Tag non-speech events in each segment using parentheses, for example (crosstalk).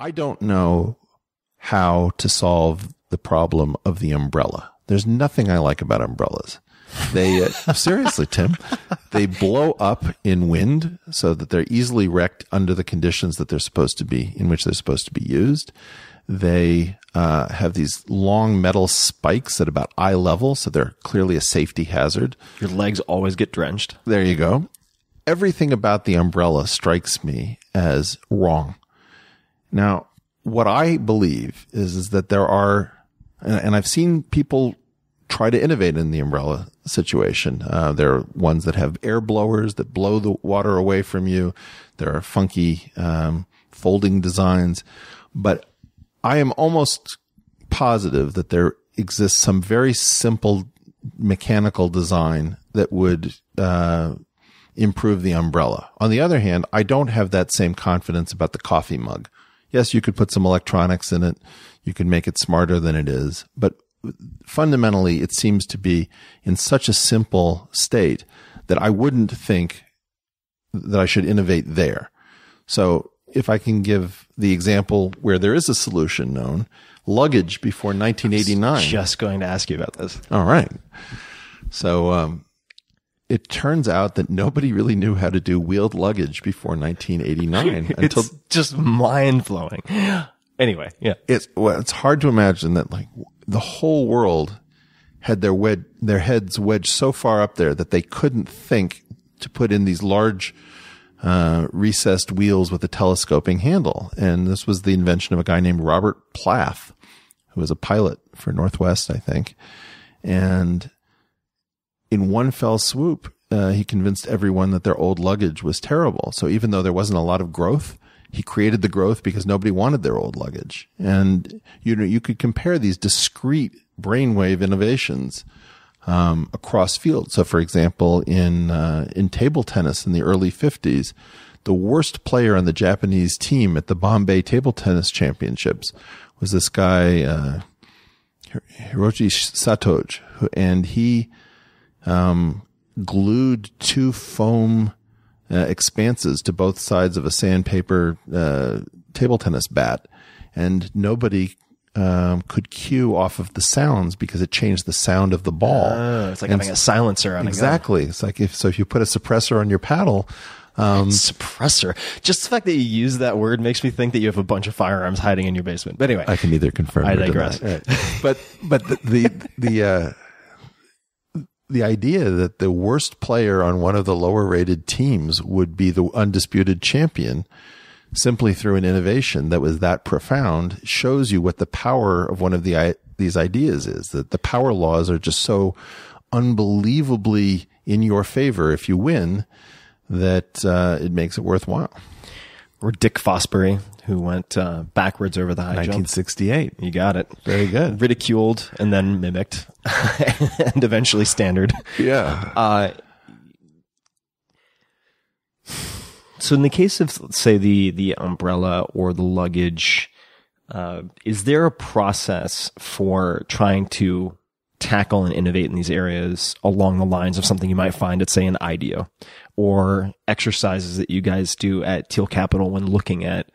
I don't know how to solve the problem of the umbrella. There's nothing I like about umbrellas. They uh, (laughs) seriously, Tim, they blow up in wind so that they're easily wrecked under the conditions that they're supposed to be in which they're supposed to be used. They uh, have these long metal spikes at about eye level, so they're clearly a safety hazard. Your legs always get drenched. There you go. Everything about the umbrella strikes me as wrong. Now, what I believe is, is that there are, and I've seen people try to innovate in the umbrella situation. Uh, there are ones that have air blowers that blow the water away from you. There are funky um, folding designs, but I am almost positive that there exists some very simple mechanical design that would uh, improve the umbrella. On the other hand, I don't have that same confidence about the coffee mug. Yes, you could put some electronics in it. You could make it smarter than it is, but fundamentally, it seems to be in such a simple state that I wouldn't think that I should innovate there. So if I can give the example where there is a solution known, luggage before 1989. Just going to ask you about this. All right. So, um, it turns out that nobody really knew how to do wheeled luggage before 1989 (laughs) until it's just mind blowing. (gasps) Anyway, yeah. It's, well, it's hard to imagine that like the whole world had their wed- their heads wedged so far up there that they couldn't think to put in these large uh, recessed wheels with a telescoping handle. And this was the invention of a guy named Robert Plath, who was a pilot for Northwest, I think. And in one fell swoop, uh, he convinced everyone that their old luggage was terrible. So even though there wasn't a lot of growth, he created the growth because nobody wanted their old luggage. And you know, you could compare these discrete brainwave innovations um, across fields. So, for example, in uh, in table tennis in the early '50s, the worst player on the Japanese team at the Bombay Table Tennis Championships was this guy uh, Hiroshi Satoge, and he um, glued two foam uh, expanses to both sides of a sandpaper uh, table tennis bat, and nobody um, could cue off of the sounds because it changed the sound of the ball. Oh, it's like and having a silencer on exactly. It's like if so if you put a suppressor on your paddle. Um, suppressor. Just the fact that you use that word makes me think that you have a bunch of firearms hiding in your basement. But anyway, I can neither confirm. I digress. Right. (laughs) But but the the, the uh, the idea that the worst player on one of the lower rated teams would be the undisputed champion simply through an innovation that was that profound shows you what the power of one of the these ideas is that the power laws are just so unbelievably in your favor if you win that uh, it makes it worthwhile or Dick Fosbury, who went uh, backwards over the high 1968. jump. You got it. Very good. Ridiculed and then mimicked, (laughs) and eventually standard. Yeah. Uh, so, in the case of, say, the the umbrella or the luggage, uh, is there a process for trying to tackle and innovate in these areas along the lines of something you might find at, say, an IDEO or exercises that you guys do at Thiel Capital when looking at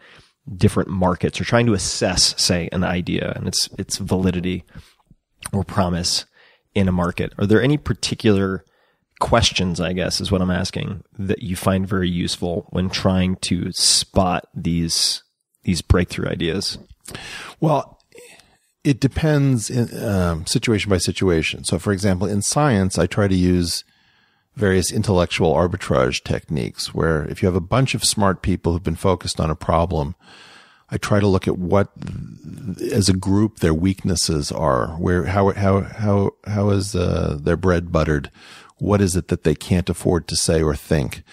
different markets or trying to assess, say, an idea and its, its validity or promise in a market? Are there any particular questions, I guess, is what I'm asking, that you find very useful when trying to spot these, these breakthrough ideas? Well, it depends in, um, situation by situation. So, for example, in science, I try to use various intellectual arbitrage techniques where if you have a bunch of smart people who've been focused on a problem, I try to look at what, as a group, their weaknesses are. Where how how how how is uh, their bread buttered? What is it that they can't afford to say or think?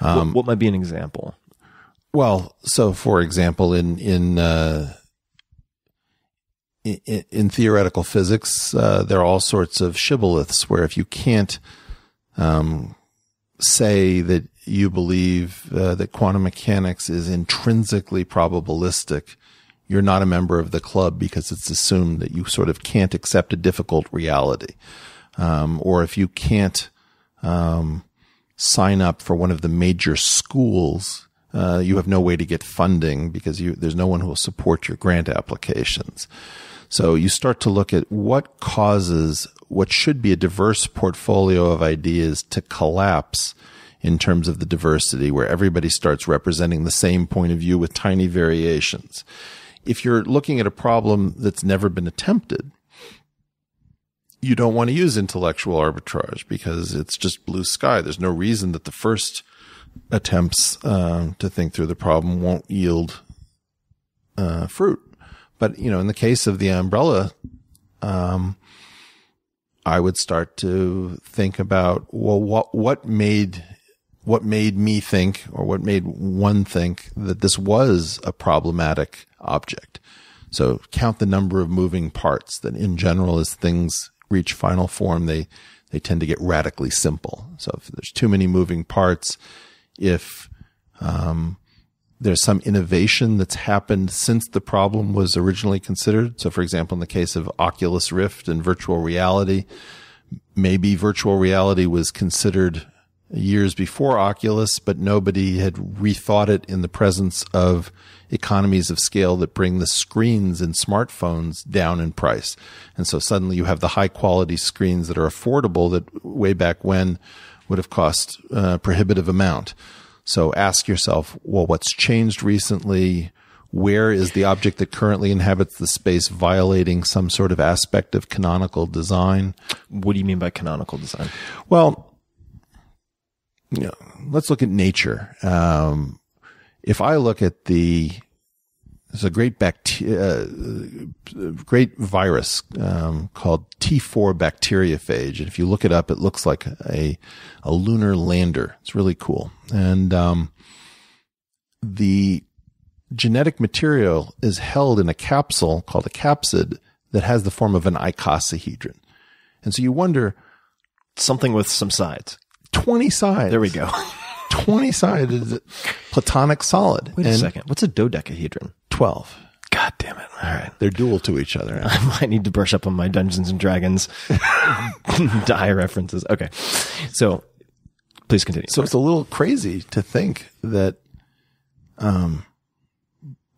Um, what, what, might be an example? Well, so for example, in in uh, in, in theoretical physics, uh, there are all sorts of shibboleths where if you can't um, say that you believe uh, that quantum mechanics is intrinsically probabilistic, you're not a member of the club because it's assumed that you sort of can't accept a difficult reality. Um, or if you can't um, sign up for one of the major schools uh, you have no way to get funding because you, there's no one who will support your grant applications. So you start to look at what causes what should be a diverse portfolio of ideas to collapse in terms of the diversity where everybody starts representing the same point of view with tiny variations. If you're looking at a problem that's never been attempted, you don't want to use intellectual arbitrage because it's just blue sky. There's no reason that the first attempts uh, to think through the problem won't yield uh, fruit. But you know, in the case of the umbrella, um, I would start to think about well, what what made what made me think, or what made one think that this was a problematic object. So count the number of moving parts. That in general, as things reach final form, they they tend to get radically simple. So if there's too many moving parts, if um, there's some innovation that's happened since the problem was originally considered. So, for example, in the case of Oculus Rift and virtual reality, maybe virtual reality was considered years before Oculus, but nobody had rethought it in the presence of economies of scale that bring the screens in smartphones down in price. And so suddenly you have the high quality screens that are affordable that way back when would have cost a prohibitive amount. So ask yourself, well, what's changed recently? Where is the object that currently inhabits the space violating some sort of aspect of canonical design? What do you mean by canonical design? Well, you know, let's look at nature. Um, if I look at the there's a great bacteria, uh, great virus um, called T4 bacteriophage, and if you look it up, it looks like a a lunar lander. It's really cool, and um, the genetic material is held in a capsule called a capsid that has the form of an icosahedron, and so you wonder something with some sides. Twenty sides. There we go. (laughs) 20 sided platonic solid. Wait a second. What's a dodecahedron? 12. God damn it. All right. They're dual to each other. (laughs) I might need to brush up on my Dungeons and Dragons (laughs) die references. Okay. So please continue. So it's a little crazy to think that, um,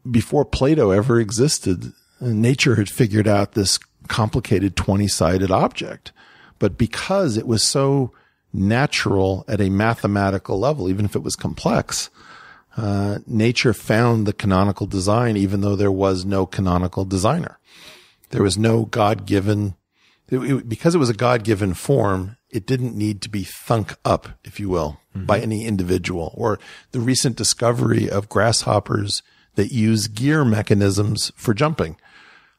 before Plato ever existed, nature had figured out this complicated 20 sided object. But because it was so natural at a mathematical level, even if it was complex. Uh, nature found the canonical design, even though there was no canonical designer. There was no God given, because it was a God given form, it didn't need to be thunk up, if you will, mm-hmm. by any individual or the recent discovery of grasshoppers that use gear mechanisms for jumping.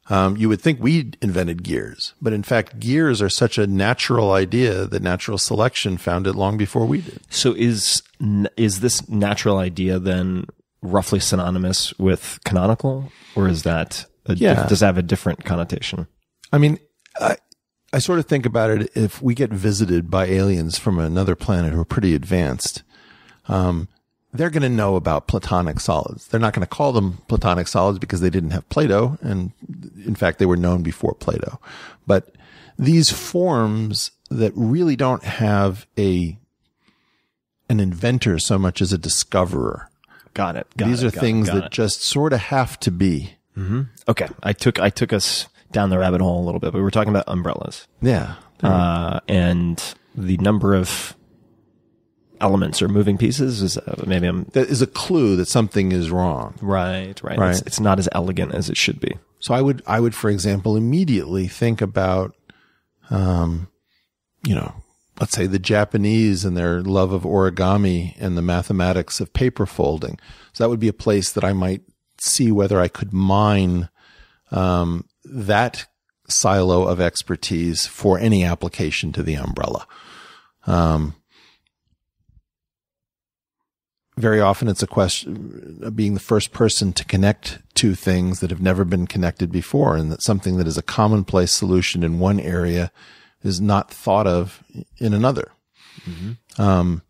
Um, you would think we invented gears, but in fact, gears are such a natural idea that natural selection found it long before we did. So is is this natural idea then roughly synonymous with canonical, or is that a, yeah. does that have a different connotation? I mean, I, I sort of think about it if we get visited by aliens from another planet who are pretty advanced. Um, they're going to know about platonic solids. They're not going to call them platonic solids because they didn't have Plato. And in fact, they were known before Plato. But these forms that really don't have a, an inventor so much as a discoverer. Got it. Got these it, are things it, that it. just sort of have to be. Mm-hmm. Okay. I took, I took us down the rabbit hole a little bit, but we were talking about umbrellas. Yeah. Uh, and the number of elements or moving pieces is uh, maybe I'm that is a clue that something is wrong. Right, right. right. It's, it's, not as elegant as it should be. So I would, I would, for example, immediately think about, um, you know, let's say the Japanese and their love of origami and the mathematics of paper folding. So that would be a place that I might see whether I could mine, um, that silo of expertise for any application to the umbrella. Um, very often it's a question of being the first person to connect two things that have never been connected before and that something that is a commonplace solution in one area is not thought of in another. Mm-hmm. Um,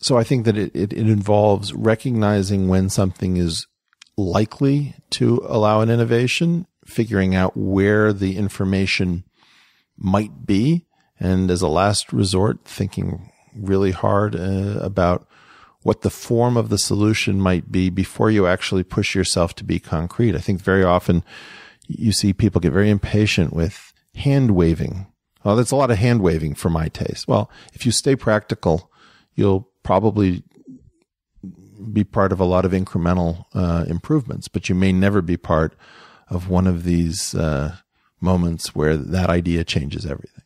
so I think that it, it, it involves recognizing when something is likely to allow an innovation, figuring out where the information might be, and as a last resort, thinking really hard uh, about what the form of the solution might be before you actually push yourself to be concrete. I think very often you see people get very impatient with hand waving. Well, that's a lot of hand waving for my taste. Well, if you stay practical, you'll probably be part of a lot of incremental uh, improvements, but you may never be part of one of these uh, moments where that idea changes everything.